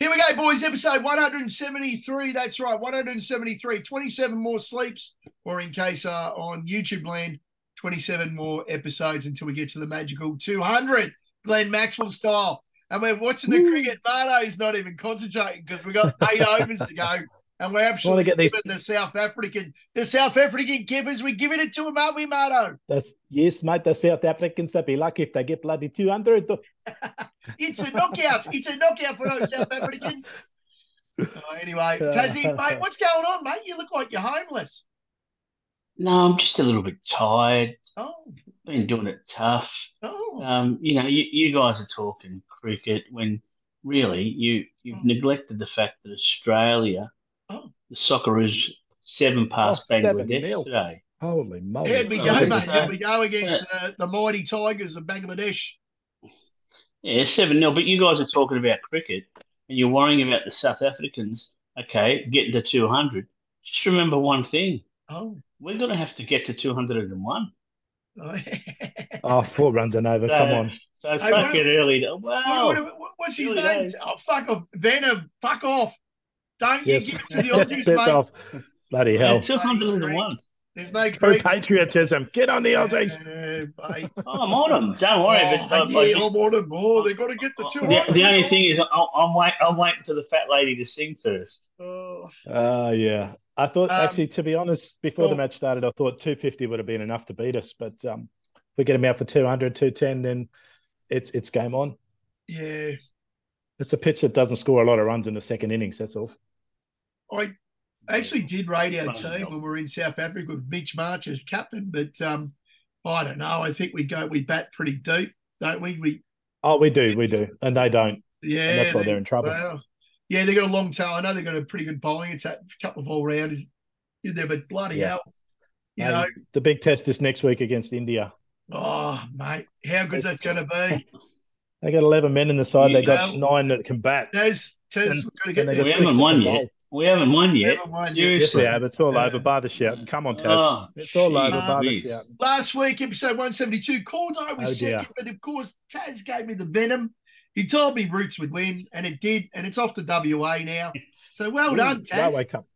Here we go, boys. Episode 173. That's right, 173. 27 more sleeps, or in case uh, on YouTube land, 27 more episodes until we get to the magical 200, Glenn Maxwell style. And we're watching the Woo. cricket. Marto's not even concentrating because we got eight overs to go. And we're absolutely get these- the South African, the South African givers, we're giving it to them, aren't we, Marto? That's, yes, mate. The South Africans, they'd be lucky if they get bloody 200. It's a knockout. It's a knockout for those South Africans. Oh, anyway, Tassie, mate, what's going on, mate? You look like you're homeless. No, I'm just a little bit tired. Oh, Been doing it tough. oh. Um, you know, you, you guys are talking cricket when really you you've neglected the fact that Australia, Oh. the Socceroos seven past Oh, seven Bangladesh nil. today. Holy moly. How'd we Oh, go, look mate? at we go against uh, the mighty Tigers of Bangladesh? Yeah, seven nil. But you guys are talking about cricket and you're worrying about the South Africans. Okay, getting to two hundred. Just remember one thing: Oh, we're going to have to get to two hundred and one. oh. Oh, four runs and over. So- Come on. So Hey, fuck what- it early. Wow. what- what- what's his Really name? is. Oh, fuck off. Venom, fuck off. Don't Yes. you give it to the Aussies, Piss mate. off. Bloody hell. Two hundred and one. There's no True Greeks. patriotism. Get on the Aussies. Yeah. Oh, I'm on them. Don't worry. Oh, but, uh, yeah, I I'm on them. Oh, they've got to get the two. the, the only thing is, I- I'm wait. I'm waiting for the fat lady to sing first. Oh, Uh, yeah. I thought, Um, actually, to be honest, before oh. the match started, I thought 250 would have been enough to beat us. But um, if we get him out for 200, 210, then it's it's game on. yeah. It's a pitch that doesn't score a lot of runs in the second innings. That's all. I actually did rate our team hell. when we were in South Africa with Mitch Marsh as captain, but um, I don't know. I think we go we bat pretty deep, don't we? We Oh, we do. We do. And they don't. yeah, And that's why they- they're in trouble. Wow. Yeah, they got a long tail. I know they've got a pretty good bowling attack, a couple of all rounders in there, but bloody Yeah. hell. You Mate, know, The big test is next week against India. oh mate, how good that's gonna be. They got 11 men in the side. They got nine that can bat. Tez, Tez, And- we've got to and get they there. got We six haven't won can yet. Bowl. We haven't won yet. We Haven't won yet. Yes, we have. It's all Yeah. over. Bar the shout. Come on, Taz. Oh, it's all over. jeez. Bar the shout. Last week, episode 172, called I was Oh, second, but of course, Taz gave me the venom. He told me Roots would win, and it did, and it's off to WA now. So well done, Taz. Railway Cup.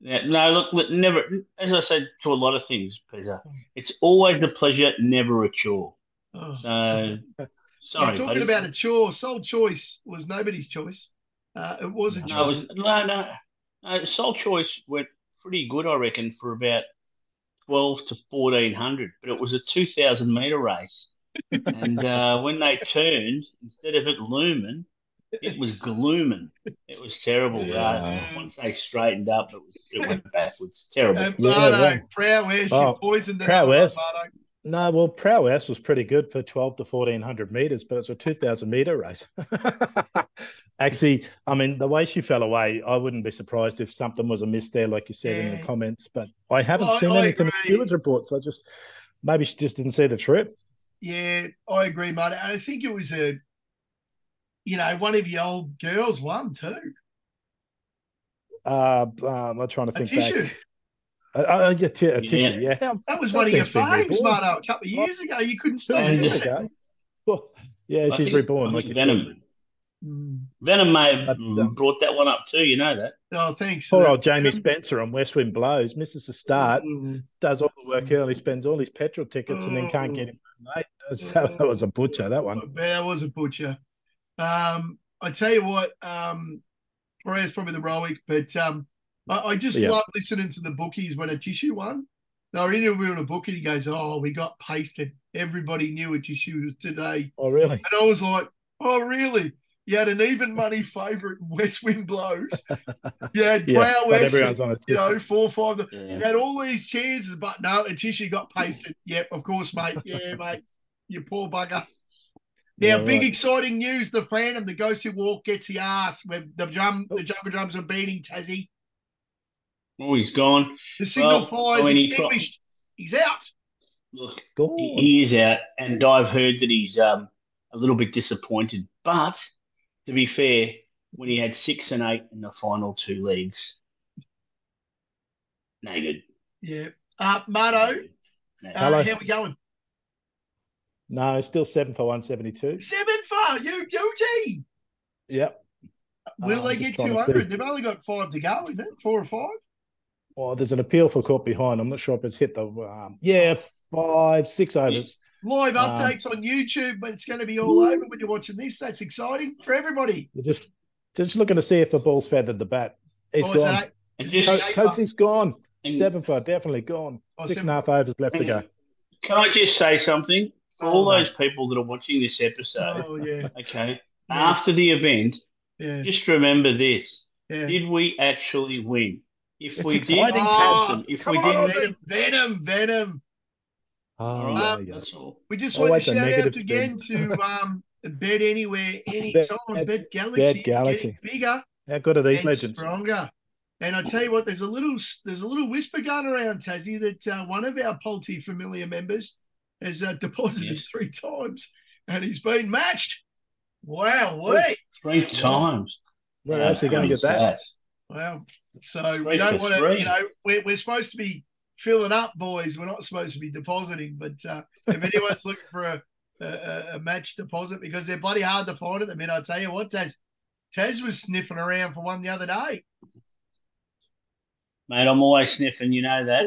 Yeah, no, look, look, never. As I said to a lot of things, Peter, it's always a pleasure, never a chore. Oh. So, You're sorry, talking buddy. about a chore. Sole choice was nobody's choice. Uh, it was a No, it was, no, no, no. Soul Choice went pretty good, I reckon, for about twelve to fourteen hundred, but it was a two thousand meter race, and uh, when they turned, instead of it looming, it was glooming. It was terrible. Uh, once they straightened up, it was it went backwards. Terrible. And Yeah, Bardo, well. Prowess, you Oh, poisoned the Prowess. Bardo. No, well, prowess was pretty good for 12 to 1400 meters, but it's a 2000 meter race. Actually, I mean, the way she fell away, I wouldn't be surprised if something was amiss there, like you said in the comments. But I haven't I- seen I anything in agree. the stewards reports. I just maybe she just didn't see the trip. Yeah, I agree, mate. And I think it was a, you know, one of the old girls won too. Uh, um, I'm trying to A think tissue. back. Uh, uh, yeah, t- a tissue, yeah. That was That one of your thing's been faves, reborn. a couple of years ago. You couldn't stop it. Years ago. Well, yeah, I she's think- reborn, I like think you. Venom, Mm. Venom may have But, um, brought that one up too. You know that. Oh, thanks. Poor old that. Jamie Spencer on West Wind Blows misses the start. Mm. does all the work early, spends all his petrol tickets, and then can't get him. Mate, that, that was a butcher. That one. That was a butcher. Um, I tell you what, um, Pereira's probably the Rowick, but um, I, I just Yeah. love listening to the bookies when a tissue won. They were interviewing a bookie. and He goes, "Oh, we got pasted. Everybody knew a tissue was today." Oh, really? And I was like, "Oh, really?" You had an even money favourite, West Wind Blows. You had Yeah, Prow but West, everyone's on a you know, four, five. You Yeah. had all these chances, but no, a tissue got pasted. Yep, of course, mate. Yeah, mate. You poor bugger. Now, Yeah, big right. exciting news: the Phantom, the Ghost Who Walk, gets the ass. Where the drum, oh. the Jungle Drums are beating Tassie. Oh, he's gone. The signal Well, fires I mean, he extinguished. He's out. Look, Go he, he is out, and I've heard that he's um, a little bit disappointed. But to be fair, when he had six and eight in the final two legs, no good. Yeah. Uh, Marto, No. uh, Hello. how we going? No, still seven for one seventy two. Seven for you, UT. Yep. will Um, they get 200? They've only got five to go, isn't it? Four or five? Oh, there's an appeal for caught behind. I'm not sure if it's hit the um, yeah five six overs. Live Um, updates on YouTube, but it's going to be all over when you're watching this. That's exciting for everybody. We're just just looking to see if the ball's feathered the bat. He's Boys, gone. mate, And Is just, it- Co- Coates's gone. Seven for definitely gone. Oh, Six and a half overs left to go. can I just say something? For Oh, all mate. those people that are watching this episode, Oh, yeah. okay, Yeah. after the event, Yeah. just remember this. Yeah. Did we actually win? If It's we exciting, did, Taz. listen, if Come we on, didn't, Venom, Venom, Venom. Oh, all yeah, that's all. We just want to Always a shout out again thing. to um, Bet Anywhere, Bet- anytime. Bet, Bet Galaxy, Galaxy. bigger How good are these and legends? stronger. And I tell you what, there's a little there's a little whisper going around Tassie that uh, one of our Polty familiar members has uh, deposited Yes. three times, and he's been matched. Wow, wait, Three times. Where else are you going to get that? Wow. So we don't want to, you know, we're, we're supposed to be filling up, boys. We're not supposed to be depositing. But uh, if anyone's looking for a, a, a match deposit, because they're bloody hard to find at the minute, I tell you what, Taz, Taz was sniffing around for one the other day. Mate, I'm always sniffing, you know that.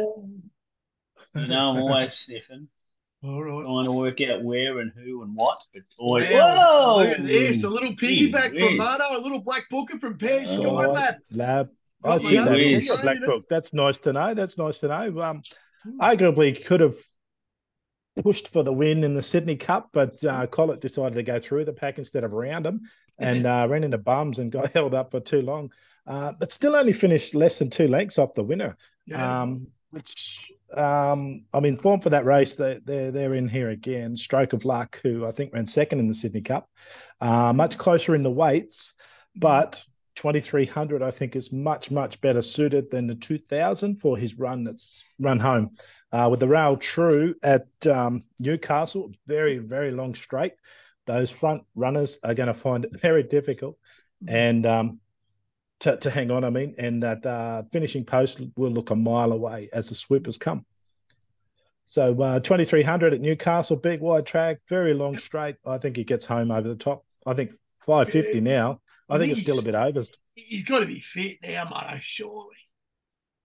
You know, I'm always sniffing, All right. trying to work out where and who and what. But always, Wow, whoa! Look at this. A little piggyback Gee from whiz. Marto, a little black booker from Perry Oh, Sky Lab. Lab. I Got see my that. own It's place. black book. That's nice to know. That's nice to know. Um, Hmm. arguably could have pushed for the win in the Sydney Cup, but uh, Collett decided to go through the pack instead of around them and uh, ran into bums and got held up for too long. Uh, but still only finished less than two lengths off the winner. Yeah. Um, which um, I mean, form for that race, they, they're they're in here again. Stroke of Luck, who I think ran second in the Sydney Cup, uh, much closer in the weights, but 2300 I think is much much better suited than the 2000 for his run that's run home. Uh, with the rail true at um, Newcastle, very very long straight. Those front runners are going to find it very difficult, and um, to, to hang on. I mean, and that uh, finishing post will look a mile away as the swoopers come. So uh, 2300 at Newcastle, big wide track, very long straight. I think he gets home over the top. I think 550 now. I, think think it's still a bit over. He's got to be fit now, Marto, surely.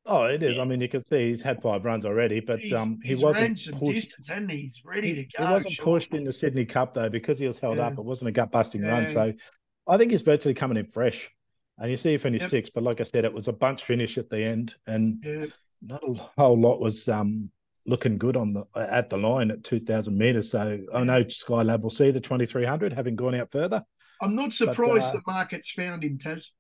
Oh, it is. Yeah. I mean, you can see he's had five runs already, but He's, um, he he's wasn't some pushed. distance, and he's ready to go. He wasn't sure. pushed in the Sydney Cup though because he was held Yeah. up. It wasn't a gut busting run. So I think he's virtually coming in fresh. And you see he finished Yep. sixth, but like I said, it was a bunch finish at the end, and Yeah. not a whole lot was um looking good on the at the line at two thousand meters. So I know Skylab will see the twenty three hundred having gone out further. I'm not surprised uh, the market's found him, Taz.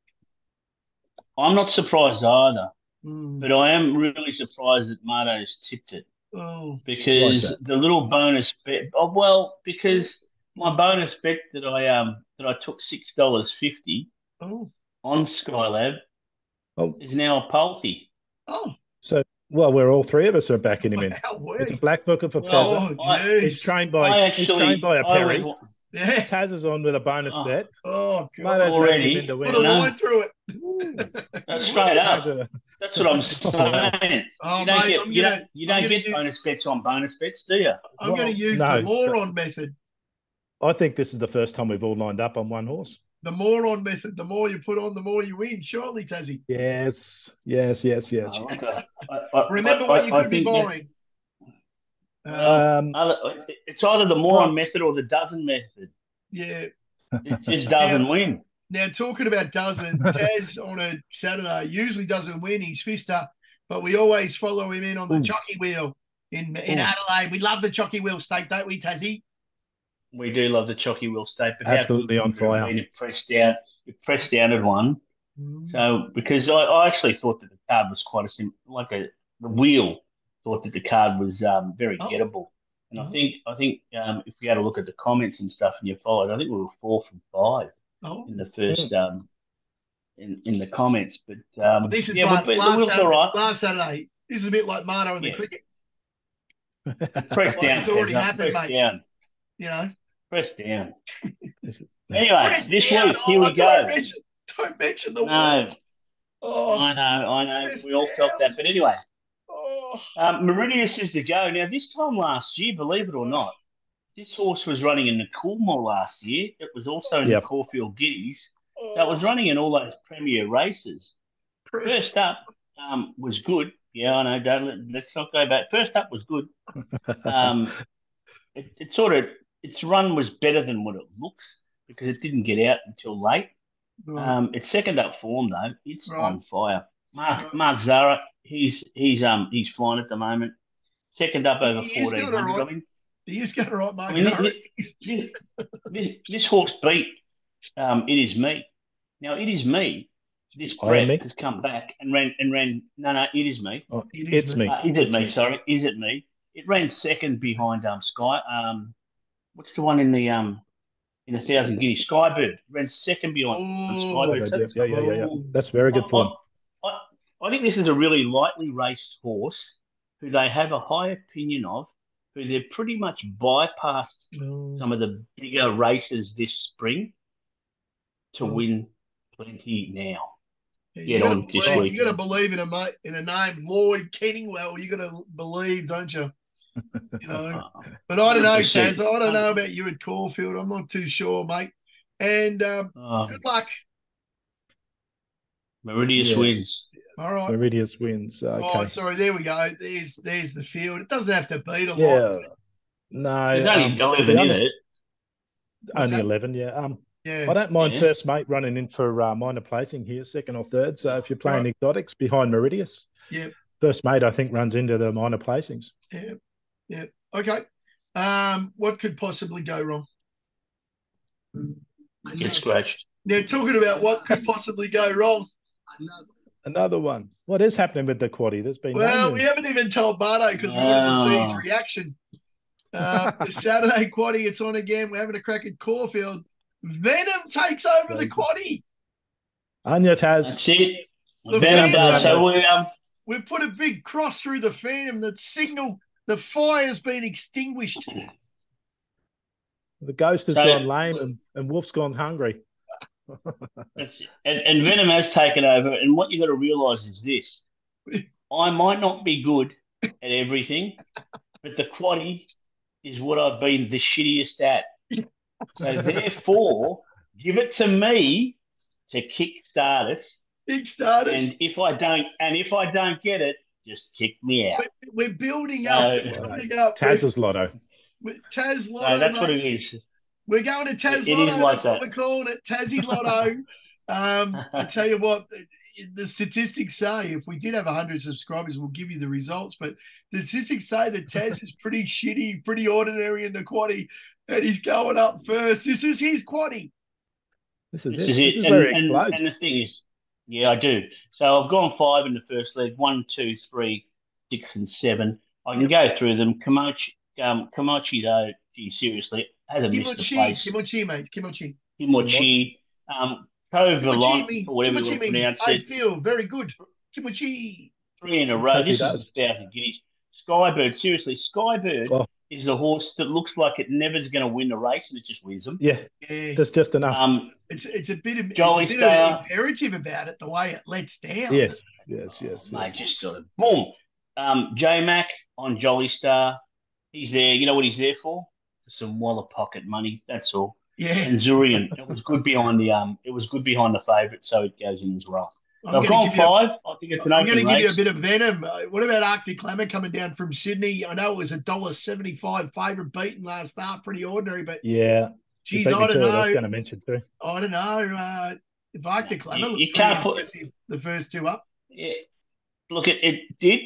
I'm not surprised either, Mm. but I am really surprised that Marto's tipped it Oh, because the little bonus bet. Oh, well, because my bonus bet that I um that I took six dollars fifty oh, on Skylab Oh, is now a multi. oh! So, well, we're all three of us are backing him in. Wow, It's a black booker for Well, Pezza. Oh, He's oh, trained by actually he's trained by a I Perry. was- Yeah. Taz is on with a bonus Oh. bet. Oh, Mate, God. I'd Already? him in to win. Put a No. line through it. That's straight up. That's what I'm saying. Oh, you don't oh, mate, get I'm you gonna, don't you don't get use- bonus bets on bonus bets, do you? I'm going to use no, the moron method. I think this is the first time we've all lined up on one horse. The moron method. The more you put on, the more you win. Surely, Tassie. Yes, yes, yes, yes. Oh, okay. I- I- Remember I- what you I could be think that's- buying. Uh, Um, It's either the moron Well- method or the dozen method. yeah. It just doesn't win. Now, talking about dozen, Taz on a Saturday usually doesn't win. He's fister, but we always follow him in on the Ooh. jockey wheel in in Ooh. Adelaide. We love the jockey wheel stake, don't we, Tassie? We do love the Chalky Wheel State, but Absolutely on could we have fire. been if pressed down, if pressed down at one. Mm. So because I, I actually thought that the card was quite a sim like a the wheel thought that the card was um, very Oh. gettable. And I Oh. think I think um, if we had a look at the comments and stuff and you followed, I think we were four from five Oh, in the first um in, in the comments. But um well, this is yeah, like but, but last, Saturday, all right. last Saturday. This is a bit like Marto in the cricket. Press Well, down, it's already happened, press mate. down. You know, Press down. Anyway, Press this down. week here Oh, we go. Don't mention, don't mention the word. Oh, I know, I know. Press We all felt that. But anyway, oh. um, Meridius is the go. Now, this time last year, believe it or not, this horse was running in the Coolmore last year. It was also in Yep. the Caulfield Guineas. So it was running in all those premier races. Press. First up um, was good. Yeah, I know. Don't let, let's not go back. First up was good. Um, it, it sort of its run was better than what it looks because it didn't get out until late. Right. Um, its second up form though, it's Right. on fire. Mark Right. Mark Zahra, he's he's um he's flying at the moment. Second up over He is doing fourteen right. I mean, he is going right, Mark. I mean, Zahra. this, this, this, this horse beat um, it is me. Now it is me. This I am Brett me? has come back and ran and ran. No, no, it is me. Oh, It is it's me. me. Uh, is it me? Sorry, is it me? It ran second behind um Sky. Um, what's the one in the um in the thousand guinea Skybird ran second behind Oh, Skybird. So Yeah, that's yeah, yeah, yeah, yeah. That's very good I- form. I, I, I think this is a really lightly raced horse who they have a high opinion of, who they've pretty much bypassed Oh. some of the bigger races this spring to Mm. win plenty now. Yeah, Get you gotta on this believe, week. You got to believe in a mate in a name, Lloyd Kennewell. You got to believe, don't you? You know. But I don't know, 100%. Taz. I don't know about you at Caulfield. I'm not too sure, mate. And um, uh, good luck. Meridius Yeah. wins. All right. Meridius wins. Okay. Oh, sorry. There we go. There's there's the field. It doesn't have to beat a yeah. lot. No. There's um, only to 11 in it. Only 11, yeah. Um, Yeah. I don't mind Yeah. first mate running in for uh, minor placing here, second or third. So if you're playing Right. exotics behind Meridius, Yeah. first mate I think runs into the minor placings. Yeah. Yeah. Okay. Um, what could possibly go wrong? Get scratched. Now, talking about what could possibly go wrong. Another one. What is happening with the quaddy? There's been Well, news. we haven't even told Bardo because we wanted to see his Ah. reaction. Uh, the Saturday quaddy, it's on again. We're having a crack at Caulfield. Venom takes over the Jesus. quaddy. Anya That's has it. The Venom does. So we um, We've put a big cross through the phantom that signal the fire's been extinguished. the ghost has So- gone lame and, and Wolf's gone hungry. And, and Venom has taken over. And what you've got to realise is this: I might not be good at everything, but the quaddy is what I've been the shittiest at. So therefore, give it to me to kick start us. Big starters. And if I don't, and if I don't get it, just kick me out. We're, we're building up. No. we're building up. Taz's lotto. We're- Taz Lotto. So that's what it is. We're going to Taz It- it is Lotto. like that's what that. we're calling it. Tazzy Lotto. um, I tell you what, the statistics say if we did have 100 subscribers, we'll give you the results. But the statistics say that Taz is pretty shitty, pretty ordinary in the quaddy, and he's going up first. This is his quaddy. This is This it. is This it. is And, where it and, explodes. and the thing is, yeah, I do. So I've gone five in the first leg one, two, three, six, and seven. I can go through them. Komochi, um, Komochi though, gee, seriously, hasn't missed a Kimochi, place. Kimochi, mate. Kimochi. Kimochi, um, Kimochi means, or whatever you Kimochi want to means pronounce I it, feel very good. Kimochi. three in a row. This is a thousand guineas. Skybird, seriously, Skybird Oh. Is the horse that looks like it never's going to win the race, and it just wins them. Yeah, Yeah. there's just enough. Um, It's it's a bit of Jolly it's a bit Star. of imperative about it, the way it lets down. yes, yes, yes. mate, yes. just sort of boom. Um, J Mac on Jolly Star, he's there. You know what he's there for? For some wallet pocket money. That's all. Yeah. And Zurian, it was good behind the um, it was good behind the favourite, so it goes in as well. I'm I've gonna gone give you a- five. I think it's an I'm going to give you a bit of venom. Uh, What about Arctic Glamour coming down from Sydney? I know it was a dollar seventy-five favourite beaten last start, pretty ordinary, but Yeah, geez, I don't to it, I was know. going to mention too. I don't know. Uh, if Arctic Glamour You- you can't put- the first two up. Yeah. Look, it, it did,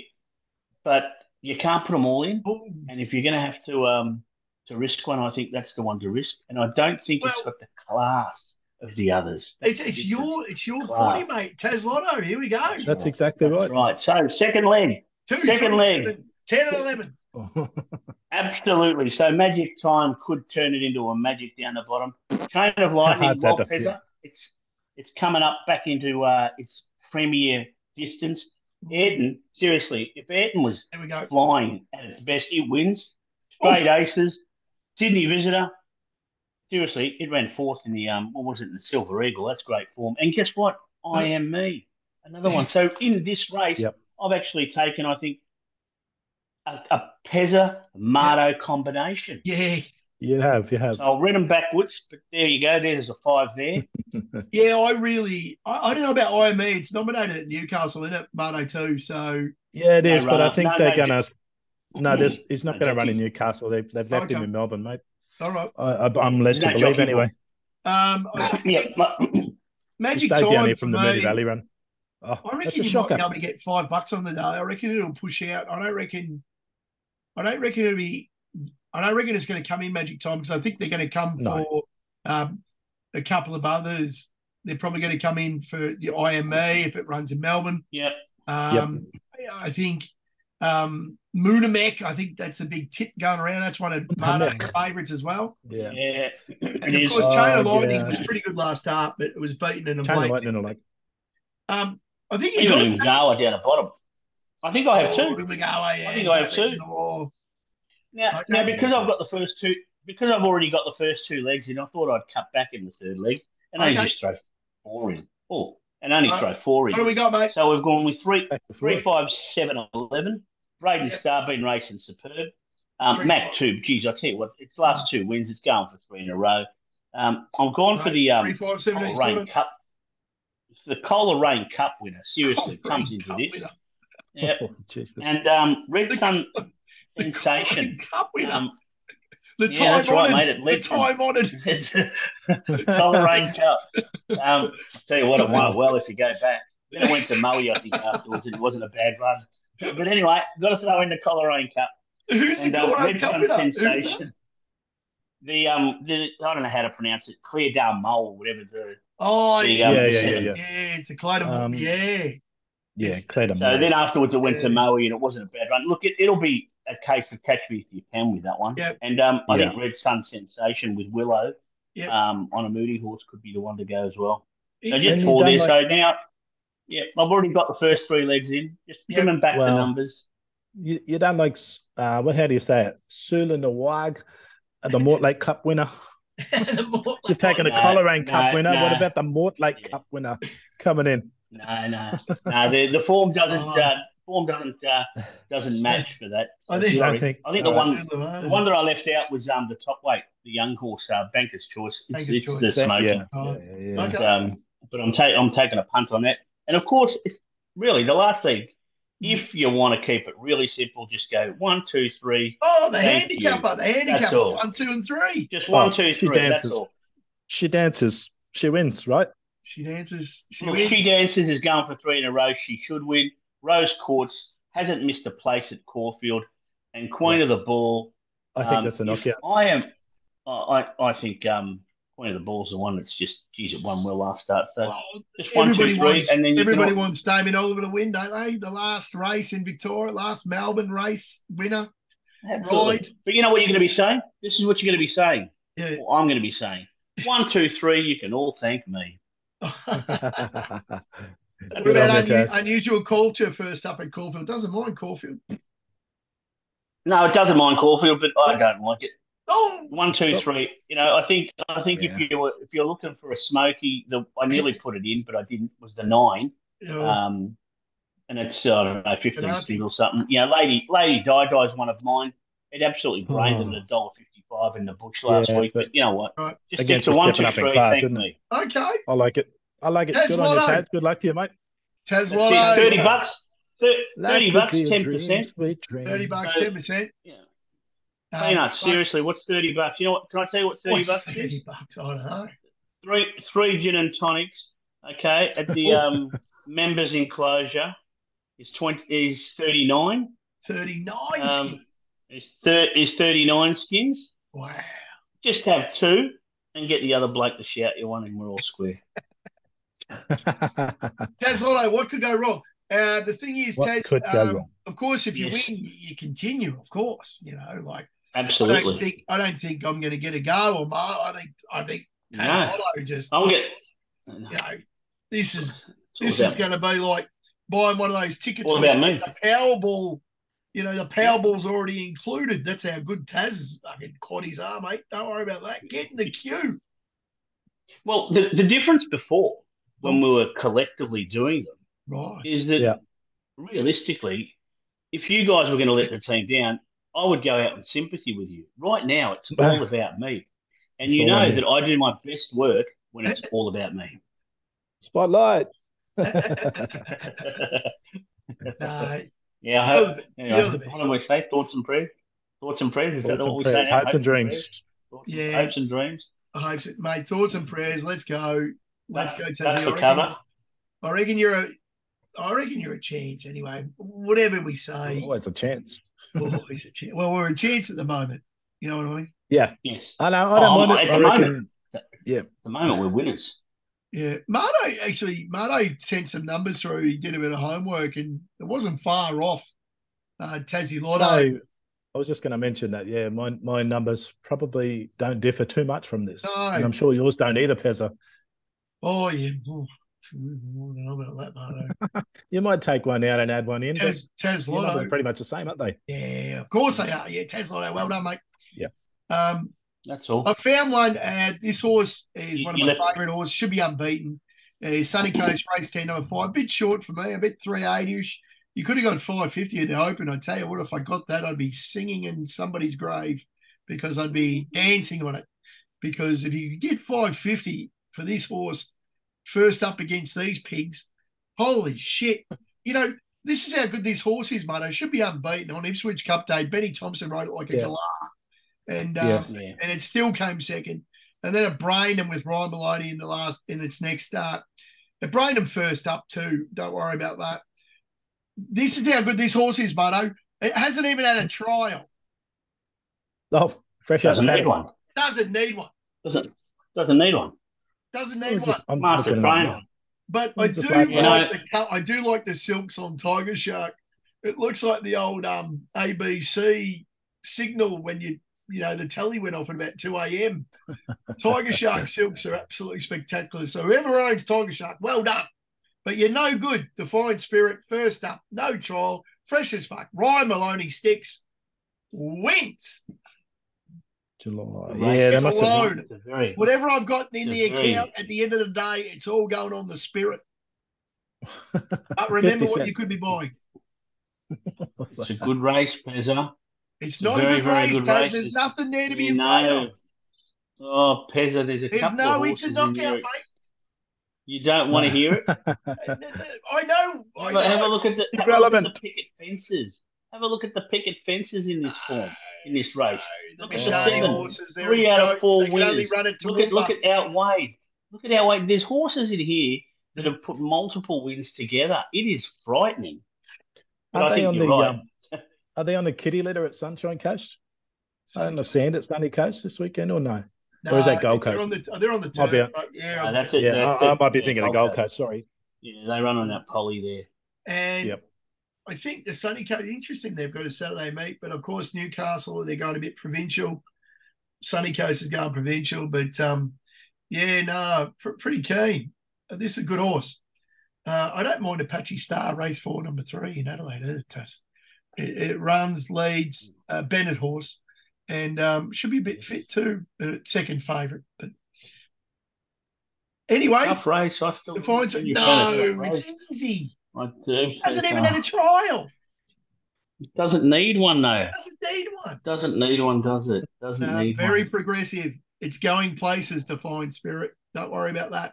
but you can't put them all in. Oh, And if you're going to have to um to risk one, I think that's the one to risk. And I don't think it's got the class of the others. That's it's it's your it's your Wow. party, mate. Taslotto. Here we go. That's exactly That's right. right. So second leg. Two, second three, leg. seven, ten and eleven. Absolutely. So Magic Time could turn it into a magic down the bottom. Chain of Lightning, Hard's had Walt. Pezza. It's it's coming up back into uh, its premier distance. Ayrton, seriously, if Ayrton was There we go. flying at its best, it wins. Straight aces. Sydney Visitor. Seriously, it ran fourth in the um, what was it, the Silver Eagle? That's great form. And guess what? I am me. Another one. So in this race, Yep. I've actually taken, I think, a, a Pezza Marto combination. Yeah. You have, you have. So I'll read them backwards, but there you go. There's the five there. Yeah, I really, I, I don't know about IME. It's nominated at Newcastle, isn't it, Bardo too? So Yeah, it is. No but I think No, they're no, gonna. No, there's, he's not going to run in Newcastle. They've, they've left him in Melbourne, mate. All right. I, I, I'm led to believe anyway. Um, I- yeah, but- Magic stayed down time here from the Mooney me. Valley run. Oh, I reckon a you might shocker. be able to get five bucks on the day. I reckon it'll push out. I don't reckon. I don't reckon it'll be. I don't reckon it's going to come in magic time because I think they're going to come No. for um, a couple of others. They're probably going to come in for your IME if it runs in Melbourne. yeah. Um, I think um, Moonamek. I think that's a big tip going around. That's one of Marto's Moonamek. favourites as well. Yeah. Yeah, And of course, Oh, Chain of Lightning yeah. was pretty good last start, but it was beaten in a Chain of blank. lightning, like Um, I think you Even got Umgawa down the bottom. I think I have Oh, two. Umagawa, yeah, I think I have Davis two. in. Now, Okay. now because I've got the first two, because I've already got the first two legs in, I thought I'd cut back in the third leg and only Okay. just throw four in. Oh, and only Right. throw four in. What do in. we got, mate? So we've gone with three, back to three, four. five, seven, eleven. Braden Yep. Star been racing superb. Um, Three, Mac five. two, geez, I tell you what, its last two wins, it's going for three in a row. Um, I'm going for the um, three, five, seven, eight, Rain quarter. Cup. The Coleraine Cup winner, seriously, Cola comes Rain into Cup this. winner. Yep. Oh, And um, Red The- Sun The Sensation. Cola Cup winner. Um, the yeah, that's time right, mate. It the led from- time honoured. Coleraine Cup. Um, I'll tell you what, it won well if you go back. Then it went to Maui, I think, afterwards. It wasn't a bad run. But anyway, got to throw in the Coleraine Cup. Who's And the um, Cola Red Cup Sun? Who's that? Sensation. The um, the I don't know how to pronounce it. Cleardale Mole, or whatever the. Oh, The, yeah, um, Yeah, yeah, yeah, yeah, yeah, yeah. It's a Clyde. Um, yeah. Yeah, It's- cleared him. So then afterwards it went Yeah. to Maui, and it wasn't a bad run. Look, it, it'll be a case of catch me if you can with that one. Yep. And um, I Yeah. think Red Sun Sensation with Willow, Yep. um, on a Moody horse could be the one to go as well. So It's- just And four there. you've So now, yeah, I've already got the first three legs in. Just Yep. trimming back the numbers. You, you don't like, uh, what, how do you say it? Sula Nawag, the Mortlake Cup winner. You've taken a No, Coleraine Cup no, winner. What about the Mortlake Yeah. Cup winner coming in? No, no, no. The, the form doesn't. Oh. Uh, form doesn't uh, doesn't match for that. I think- You think? I think the one the one that I left out was um the top weight, the young horse, uh, Banker's Choice. It's, Banker's it's Choice. the smoking. yeah, Oh, yeah, yeah. okay. Um, but I'm taking I'm taking a punt on that. And of course, it's really the last thing. If you want to keep it really simple, just go one, two, three, Oh, the Thank you. the handicapper, one, two, and three. just one, Oh, two, she three. That's dances. all. She dances. She wins, right? She dances. She Look, wins. she dances is going for three in a row. She should win. Rose Courts hasn't missed a place at Caulfield, and Queen of the Ball. I think um, that's a knockout. I am. I I think um, Queen of the Ball's the one that's just geez, it won well last start. So Well, just one, two, everybody three, wants, and then you everybody can, wants Damien Oliver to win, don't they? The last race in Victoria, last Melbourne race winner. Absolutely. Right. But you know what you're going to be saying? This is what you're going to be saying. Yeah. Well, I'm going to be saying one, two, three. You can all thank me. what Good about you, unu- Taz. unusual culture first up at Caulfield? Doesn't mind Caulfield. No, it doesn't mind Caulfield, but I don't like it. Oh, One, two, Well- You know, I think I think Yeah. if you were if you're looking for a smoky, the I nearly put it in, but I didn't. Was the nine? oh, Um, and it's I don't know, fifteen Penalty. or something. You know, Lady Lady Di Di is one of mine. It absolutely brained Oh. at a dollar fifty five in the bush last Yeah, week. But, but- you know what? Right. Just Again, stick to one, two, up in three. class, Thank isn't it? me. okay. I like it. I like it. Taz Good on you, Lotto. Taz. Good luck to you, mate. Taz Lotto, Thirty bucks. Thir- Thirty bucks, could be a ten dream, percent. 30 bucks, 10%. Yeah. Um, Peanuts, but seriously, what's thirty bucks? You know what? Can I tell you what thirty What's bucks 30 is? bucks? I don't know. Three three gin and tonics. Okay, at the um members enclosure is twenty is thirty nine. 39 Um, is thir- is thirty nine skins. Wow. Just have two and get the other bloke to shout you one, and we're all square. Taz Lotto, what could go wrong? Uh, the thing is, What Taz, could go um, wrong? of course, if you Yes. win, you, you continue, of course. You know, like I don't Absolutely. think I don't think I'm going to get a go on Mar. I think I think Taz No. Just I'll get. you know this is this about is going to be like buying one of those tickets. All where about me. The Powerball, you know, the Powerball's already included. That's how good Taz's fucking quaddies are, mate. Don't worry about that. Get in the queue. Well, the, the difference before when oh. we were collectively doing them Right. is that Yeah. realistically, if you guys were going to let the team down, I would go out in sympathy with you. Right now, it's all about me. And It's you know that I do my best work when it's all about me. Spotlight. Nah, yeah, I hope. Anyway, you're the what do we say? Thoughts and prayers? Thoughts and prayers? Is Thoughts what and we prayers, say? now? hopes and dreams. prayers? And- Yeah. Hopes and dreams. I hope. Mate, thoughts and prayers. Let's go. Let's uh, go, That's Tassie. I reckon. I reckon you're a I reckon you're a chance anyway. Whatever we say, Always a chance. Always a chance. Well, we're a chance at the moment. You know what I mean? Yeah. Yes. I know. I don't Oh, mind at it. the I moment. reckon. At the moment, we're winners. Yeah. Marto actually Marto sent some numbers through. He did a bit of homework and it wasn't far off. Uh Tassie Lotto. No, I was just going to mention that. Yeah, my my numbers probably don't differ too much from this, No. and I'm sure yours don't either, Pezza. Oh yeah. I don't know that, Marto. You might take one out and add one in, but Taz, Taz your numbers Lotto. are pretty much the same, aren't they? Yeah, of course they are. Yeah, Taz Lotto. Well done, mate. Yeah. Um, That's all. I found one. Uh, this horse is You- one of my left- favourite horses. Should be unbeaten. Uh, Sunny Coast race ten number five. A bit short for me. A bit three eighty ish. You could have gone five fifty at the Open. I tell you what, if I got that, I'd be singing in somebody's grave because I'd be dancing on it. Because if you get five fifty for this horse, first up against these pigs, holy shit! You know this is how good this horse is, mate. It should be unbeaten on Ipswich Cup Day. Benny Thompson rode it like a Yeah. galah, and um, Yes. And it still came second. And then it brained him with Ryan Maloney in the last in its next start. It brained him first up too. Don't worry about that. This is how good this horse is, Mato. It hasn't even had a trial. Oh, fresh out Doesn't the need one. Doesn't need one. Doesn't doesn't need one. Doesn't need was one. just- I'm Master looking it up trainer. now. But I do just like like- the cut. I do like the silks on Tiger Shark. It looks like the old um ABC signal when you you know the telly went off at about two a.m. Tiger Shark silks are absolutely spectacular. So whoever owns Tiger Shark, well done. But you're no good. Defiant Spirit first up, no trial, fresh as fuck. Ryan Maloney sticks, wins. July. Right. Yeah, they must have. Alone. It's a very Whatever I've got in the It's very- account at the end of the day, it's all going on the spirit. But remember what 50 you could be buying. it's a good race, Pezza. It's not Very, a good race, good Taz. race. There's nothing there to be You afraid of. Oh, Pezza, there's a There's couple no of it's a horses in knockout, mate. You don't want to hear it. I know. I Have a, have a look at the have a look at the picket fences. Have a look at the picket fences in this form in this race. The Look at the seven. horses, they're Three out of four They can only winners. run it to Look at look Wimber. at Outweighed. Look at Outweighed. There's horses in here that have put multiple wins together. It is frightening. But Are I they think on you're the right. um, Are they on the kitty litter at Sunshine Coast? Are they on the sand at Sunny Coast this weekend or no? or is that Gold They're Coast? on the, they're on the Might be turf, yeah. No, that's it. Yeah, that's I, I might be Yeah, thinking of Gold Coast. Sorry. Yeah, they run on that poly there. And Yep. I think the Sunny Coast, interesting, they've got a Saturday meet, but of course, Newcastle, they're going a bit provincial. Sunny Coast is going provincial, but um, yeah, no, pr- pretty keen. This is a good horse. Uh, I don't mind Apache Star, race four, number three in Adelaide. Tess. It, it runs, leads, uh, Bennett horse, and um, should be a bit fit too. Uh, second favourite, but anyway, Tough race. I still the points. No, kind of tough it's easy. I do. Hasn't even had a trial. It doesn't need one though. Doesn't need one. Doesn't need one, does it? Doesn't No, need very one. progressive. It's going places to find spirit. Don't worry about that.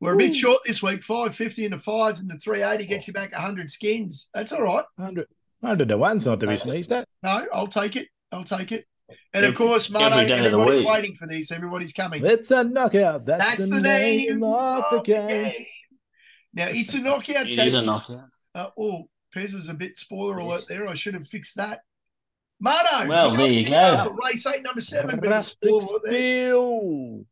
We're a bit short this week. Five fifty in the fives and the three eighty gets you back hundred skins. That's all right. 100, 100 to one's not to be sneezed at. No, I'll take it. I'll take it. And of course, Marto, every day everybody's waiting for these. Everybody's coming. It's a knockout. That's, That's the name of the game. Now it's a knockout. It is a Tassie. knockout. Uh, oh, Pez is a bit spoiler alert there. I should have fixed that. Marto. Well, there you go. Race eight, number seven. Bit of a spoiler alert there.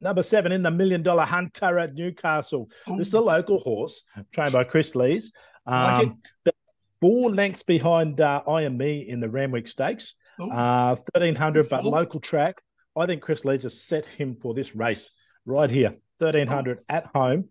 Number seven in the million dollar hunter at Newcastle. This is a local horse trained by Chris Lees. Like it. Um, but four lengths behind uh, I and Me in the Randwick Stakes. Uh, 1300, but local track. I think Chris Lees has set him for this race right here. 1300 at home.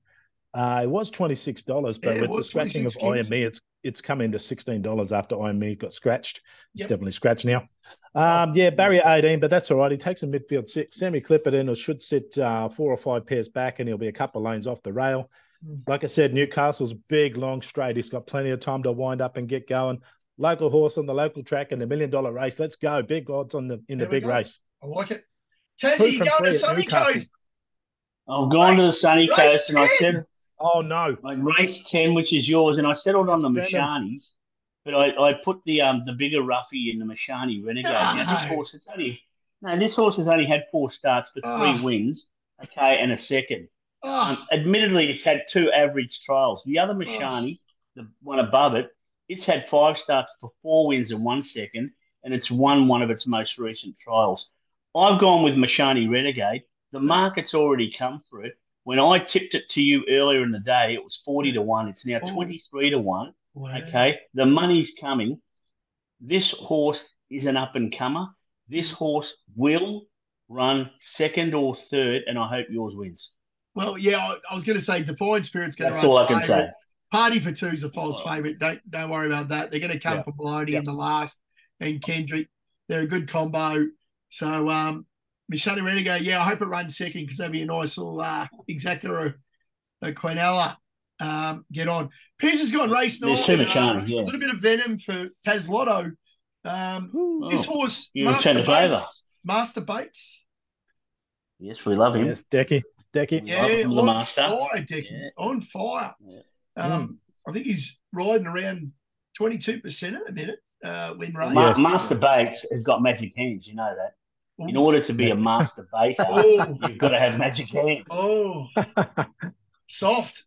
Uh, it was $26, but Yeah, with the scratching of 26 I kids. and it's it's come into $16 after IME got scratched. It's Yep. definitely scratched now. Um, yeah, barrier 18, but that's all right. He takes a midfield six, semi clip it in, or should sit uh, four or five pairs back, and he'll be a couple of lanes off the rail. Mm. Like I said, Newcastle's big, long straight. He's got plenty of time to wind up and get going. local horse on the local track in the million dollar race. Let's go. Big odds on the in the There we big go. race. I like it. Two Tassie, you going to Sunny Coast? I've gone to the sunny Race coast and I said Oh no. like race ten, which is yours, and I settled on the That's. Mashanis, but I, I put the um the bigger roughie in the Mashani Renegade. Now, this No. horse has only no, this horse has only had four starts for three Ah. wins, okay, and a second. Oh, Um, admittedly, it's had two average trials. The other Mashani, the one above it, it's had five starts for four wins and one second, and it's won one of its most recent trials. I've gone with Mashani Renegade. The market's already come for it. When I tipped it to you earlier in the day, it was 40 to 1. It's now Oh. 23 to 1. wow. Okay. The money's coming. This horse is an up and comer. This horse will run second or third, and I hope yours wins. Well, yeah, I, I was going to say Defiant Spirit's going to run. That's all I can favourite. say. Party for two's a false Oh. favourite. Don't don't worry about that. They're going to come Yeah. for Maloney Yeah. in the last, and Kendrick. They're a good combo. So, um, Michelle Renegade, yeah, I hope it runs second because that'd be a nice little uh, exacta or a Quinella. Um, get on. Pierce has gone race There's nine. two uh, Machani, yeah. A little bit of venom for Taz Lotto. Um, Woo. this horse, Master returned. Bates. Master Bates. Yes, we love him. Yes, Decky. Decky. Yeah. Yeah, the on master. fire, Dickie. Yeah. On fire. Yeah. Um, I think he's riding around 22% at the minute, uh, win rate. Ma- Yes. Master Bates has got magic hands. You know that. In order to be a master baker, Oh, you've got to have magic hands. oh, soft.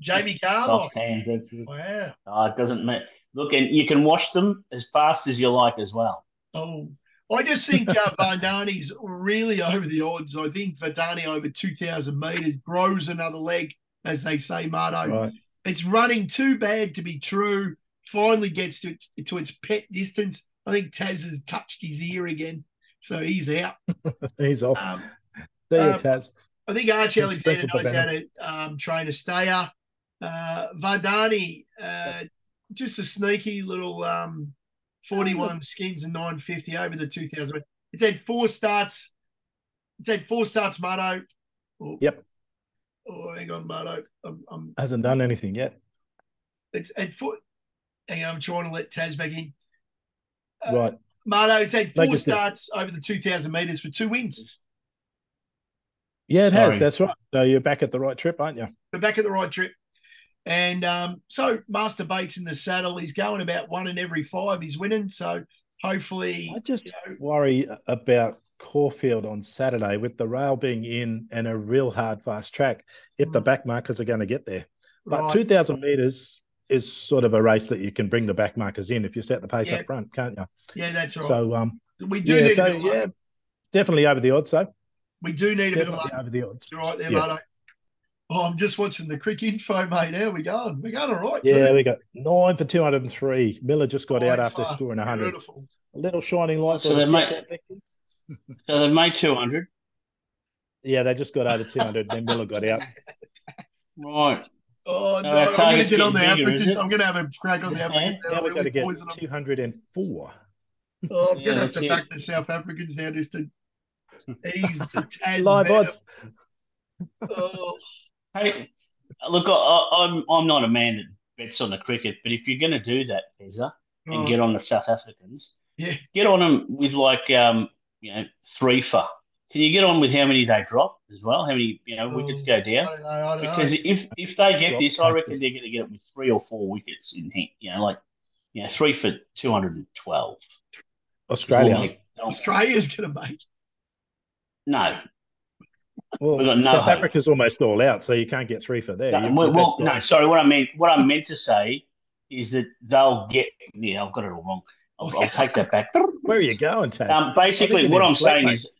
Jamie Carlock. Soft hands. That's it. Wow. Oh, it doesn't matter. Look, and you can wash them as fast as you like as well. Oh, I just think uh, Vardani's really over the odds. I think Vardani over 2,000 metres grows another leg, as they say, Marto. Right. It's running too bad to be true. Finally gets to its, to its pet distance. I think Taz has touched his ear again, so he's out. He's off. Um, there you um, Taz. I think Archie Alexander knows how to um, train a stayer. Uh, Vardani, uh, just a sneaky little um, 41 skins and 950 over the 2000. It's had four starts. It's had four starts, Marto. Oh, Yep. Oh, hang on, Marto. I'm, I'm, Hasn't done anything yet. it's had four. Hang on, I'm trying to let Taz back in. Right. Marto, it's had four it starts over the 2,000 metres for two wins. Yeah, it has. Sorry. That's right. So you're back at the right trip, aren't you? We're back at the right trip. And um, so Master Bates in the saddle. He's going about one in every five. He's winning. So hopefully, I just you know, worry about Caulfield on Saturday with the rail being in and a real hard fast track if the Mm. back markers are going to get there. But right. 2,000 meters is sort of a race that you can bring the back markers in if you set the pace Yeah. up front, can't you? yeah, that's right. So, um, we do yeah, need so a bit of luck. yeah, definitely over the odds, though. We do need a bit of Definitely luck. over the odds. You're right there, Yeah. Marto. Oh, I'm just watching the quick info, mate. How we going? We're going all right. Yeah, too. we got nine for 203. Miller just got out after far. scoring 100. Beautiful. A little shining light So for they might- second. So they've made 200. Yeah, they just got over 200. then Miller got out. Right. Oh, no. No, our I'm going to get on the getting bigger, Africans. I'm going to have a crack on the Yeah. Africans. Now Now we've got to get poison them. 204. Oh, I'm Yeah, going to have to back the South Africans now just to ease the Taz. Live odds. Oh, Hey, look, I, I- I'm I'm not a man that bets on the cricket, but if you're going to do that, Pezza, and oh, get on the South Africans, Yeah. get on them with like um, you know, three for. Can you get on with how many they drop as well? How many you know wickets Oh, go I down? don't know. I don't Because know. if if they get Drop this, I reckon cases. they're going to get it with three or four wickets in hand. You know, like you know, three for two hundred and twelve. Australia. Australia's going to make. No, Well, We've got no South hope. Africa's almost all out, so you can't get three for there. No, You- well, well, no, sorry. What I meant, what I meant to say is that they'll get. Yeah, I've got it all wrong. I'll, I'll take that back. Where are you going, Taz? Um, basically, I think it what is I'm saying mate. is that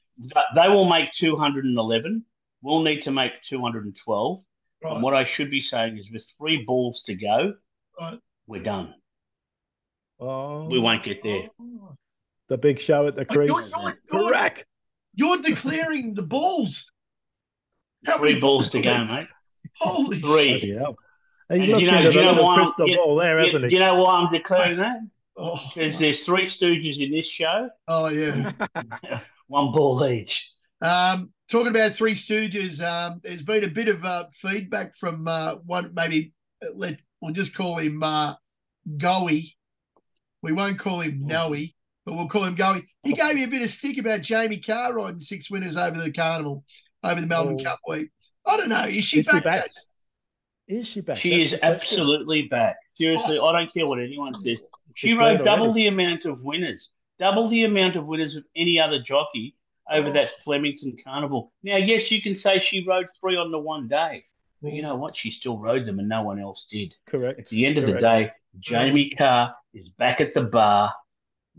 they will make 211. We'll need to make 212. Right. And what I should be saying is, with three balls to go, Right. we're done. oh, We won't get there. Oh. the big show at the Oh, you're- crease. you're- you're- Correct. You're declaring the balls. How Three many balls to go, mate. Holy Three. shit. Bloody hell. And He's do looking you know- you the know little why I'm- crystal you- ball there, You, hasn't do he? you know why I'm declaring that? Oh, Because there's three stooges in this show, oh yeah. one ball each. Um, talking about Three Stooges, um, there's been a bit of uh, feedback from uh, one, maybe uh, let we'll just call him uh, Goey, We won't call him Noe, but we'll call him Goey. He gave me a bit of stick about Jamie Kah riding six winners over the carnival, over the Melbourne Oh. Cup week. I don't know. Is she Is she back? back? Is she back? She That's is absolutely back. Seriously, I don't care what anyone says. She rode double the amount of winners, double the amount of winners of any other jockey over that Flemington Carnival. Now, yes, you can say she rode three on the one day, but you know what? She still rode them, and no one else did. Correct. At the end of the day, Jamie Kah is back at the bar,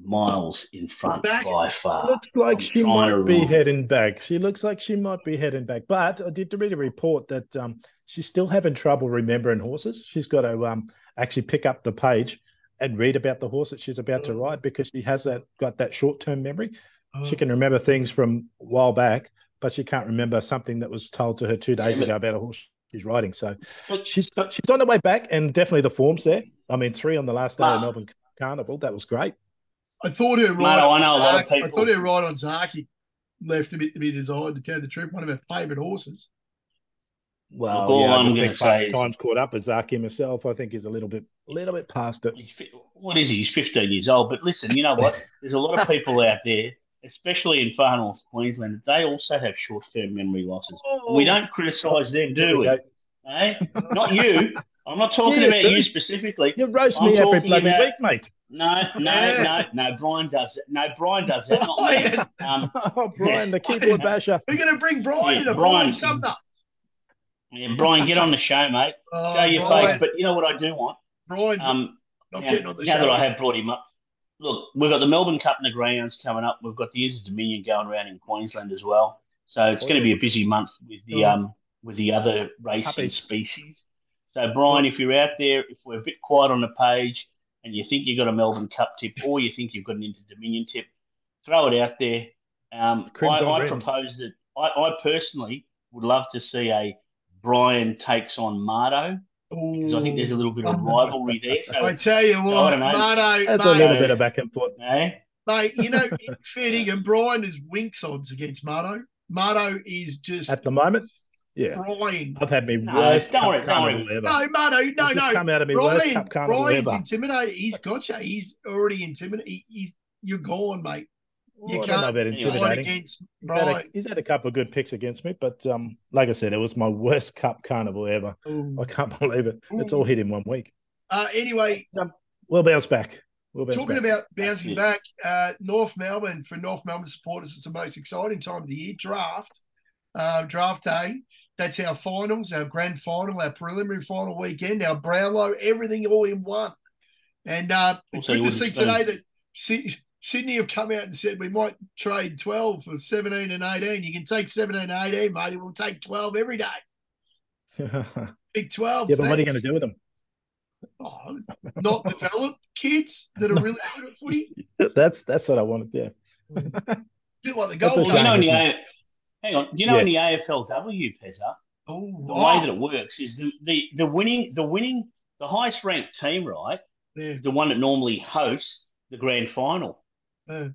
miles in front Back- by far. Looks like I'm she might be heading back. She looks like she might be heading back. But I did read a report that um, she's still having trouble remembering horses. She's got to um, actually pick up the page and read about the horse that she's about to ride mm. because she has that got that short term memory. Oh. She mm. can remember things from a while back, but she can't remember something that was told to her two days Yeah, but- ago about a horse she's riding. So But- she's she's on the way back, and definitely the form's there. I mean, three on the last day of Melbourne Carnival. That was great. I thought her Mate, right I on know a lot of Zaaki- I thought her right on Zaaki left a bit to be desired to tell the truth. One of her favourite horses. Well, Look, all yeah, I I'm just gonna think say is- time's caught up with Zaaki myself. I think he's a little bit, a little bit past it. What is he? He's 15 years old. But listen, you know what? There's a lot of people out there, especially in far north Queensland, they also have short term memory losses. Oh, We don't criticise them, do we? go. Eh? Not you. I'm not talking Yeah, about you specifically. You roast I'm me every bloody about- week, mate. No, no, Yeah. no, no. Brian does it. No, Brian does it. Not me. Um, Oh, Brian, the keyboard basher. We're going to bring Brian Yeah, in a Brian. Brian Sumner. Yeah, Brian, get on the show, mate. Oh, Show your Brian. face. But you know what I do want? Brian's Um, not now, getting on the now show. that I have brought him up, look, we've got the Melbourne Cup in the grounds coming up. We've got the Years of Dominion going around in Queensland as well. So it's going to be a busy month with the um with the other racing Puppies. species. So Brian, if you're out there, if we're a bit quiet on the page and you think you've got a Melbourne Cup tip or you think you've got an Inter Dominion tip, throw it out there. Um, I, Crimson I propose that I, I personally would love to see a Brian takes on Marto because I think there's a little bit of rivalry there. So I tell you I what, don't know. Marto, That's a little bit of back and forth. eh? mate, you know, fair dinkum, Brian is winks odds against Marto. Marto is just At the moment, yeah. Brian. I've had me No, worst don't cup worry, don't worry. carnival ever. No, Marto, no, no. come out of me worst Brian, cup carnival Brian's ever. intimidated. He's got you. He's already intimidated. He, he's you're gone, mate. You I don't know can't about Anyway. Intimidating. against He's had, a, he's had a couple of good picks against me, but um, like I said, it was my worst cup carnival ever. Ooh. I can't believe it. It's all hit in one week. Uh, anyway, We'll bounce back. We'll bounce talking back. about bouncing it. back, uh, North Melbourne for North Melbourne supporters, it's the most exciting time of the year. Draft, uh, draft day. That's our finals, our grand final, our preliminary final weekend, our Brownlow, everything all in one. And uh, Also, good to see today that Sy- Sydney have come out and said we might trade 12 for 17 and 18. You can take 17 and 18, mate. We'll take 12 every day. Big 12. Yeah, but what are you going to do with them? Oh, not develop kids that are really good at footy. That's that's what I wanted. Yeah. bit like the That's a goal. Well, you know in the Shame, A- hang on, you know in the AFLW, Pezza, Oh, the way that it works is the, the, the winning the winning the highest ranked team, right? yeah. The one that normally hosts the grand final. Yeah.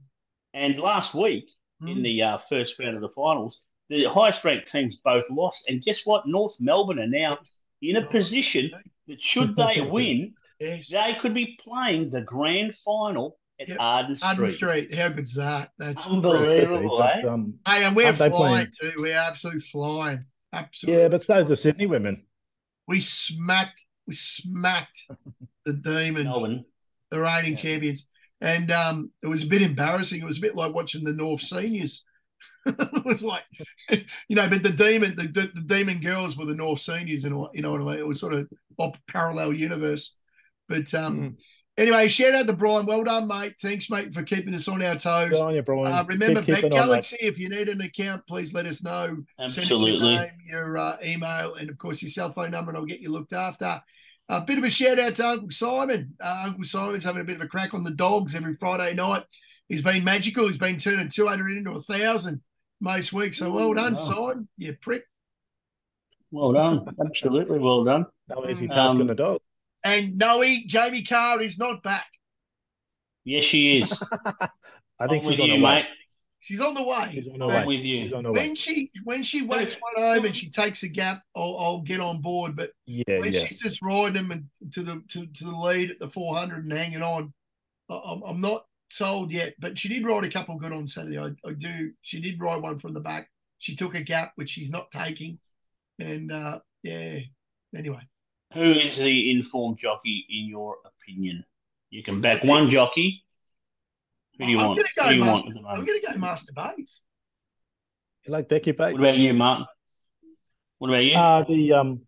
And last week in Mm. the uh, first round of the finals, the highest ranked teams both lost. And guess what? North Melbourne are now in a position that should they win, Yes. they could be playing the grand final at Yep. Arden Street. Arden Street. How good's that? That's Unbelievable. But, eh? um, Hey, and we're flying playing? too. We're absolutely flying. Absolutely. yeah, but those are Sydney women. we smacked. We smacked the demons, Melbourne. the reigning Yeah. champions, and um, it was a bit embarrassing. It was a bit like watching the North Seniors. it was like, you know, but the demon, the, the, the demon girls were the North Seniors, and you know what I mean. It was sort of a parallel universe. But um, Mm. anyway, shout out to Brian. Well done, mate. Thanks, mate, for keeping us on our toes. Good on you, Brian. Uh, remember, Keep Bet keeping on. Galaxy, if you need an account, please let us know. Send us your Absolutely. name, your uh, email, and of course your cell phone number, and I'll get you looked after. A bit of a shout out to Uncle Simon. Uh, Uncle Simon's having a bit of a crack on the dogs every Friday night. He's been magical. He's been turning 200 into a thousand most weeks. So well done, Wow. Simon. You prick. Well done. Absolutely well done. No easy task Um, on the dog. And Noe, Jamie Kah is not back. Yes, she is. I think I'm she's on you, her way. mate. She's on the way. She's on her way. with you. She's on her way. When she when she wakes one home and she takes a gap, I'll, I'll get on board. But Yeah, when yeah. she's just riding him and to the to, to the lead at the 400 and hanging on, I'm, I'm not sold yet, but she did ride a couple good on Saturday. I, I do. She did ride one from the back. She took a gap, which she's not taking. And uh, yeah, anyway. Who is the informed jockey in your opinion? You can back one jockey. Who do you I'm want? Gonna go Who do you Master, want I'm going to go Master Bates. You like Becky Bates? What about you, Martin? What about you? Uh, the um,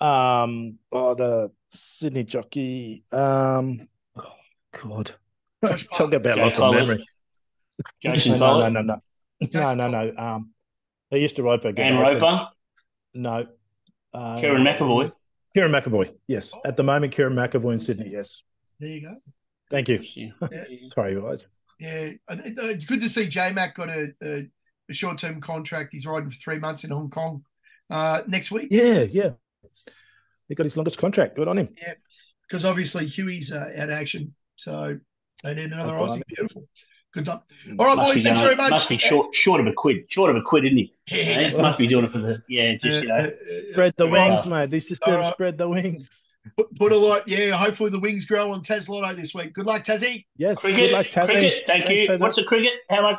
um, oh, the Sydney jockey. Um, oh, God, Josh talk about lost of Collins. memory. Jason no, no, no, no, no, no, no, no. Um, they used to ride for Anne Roper? No, uh, Kerrin McEvoy? Kerrin McEvoy. Yes, at the moment, Kerrin McEvoy in Sydney. Yes, There you go. thank you. Yeah. Sorry, guys. Yeah, I think- uh, it's good to see J Mac got a, a, a short term contract. He's riding for three months in Hong Kong uh, next week Yeah, yeah. He got his longest contract. Good on him. Yeah, because obviously Huey's uh, out of action. So they need another Aussie. blimey. Beautiful. Good luck. All right, Must boys. be Thanks going- very much. Must be short, short of a quid. Short of a quid, isn't he? Yeah. He must be doing it for the yeah. Just you Uh, know, uh, Spread the Well, wings, mate. This is all to right. spread the wings. Put, put a lot. Yeah, hopefully the wings grow on Tazzlotto this week. Good luck, Tassie. Yes. cricket. Good luck, Tassie. cricket. Thank Thanks, you. Tassie. What's the cricket? How much?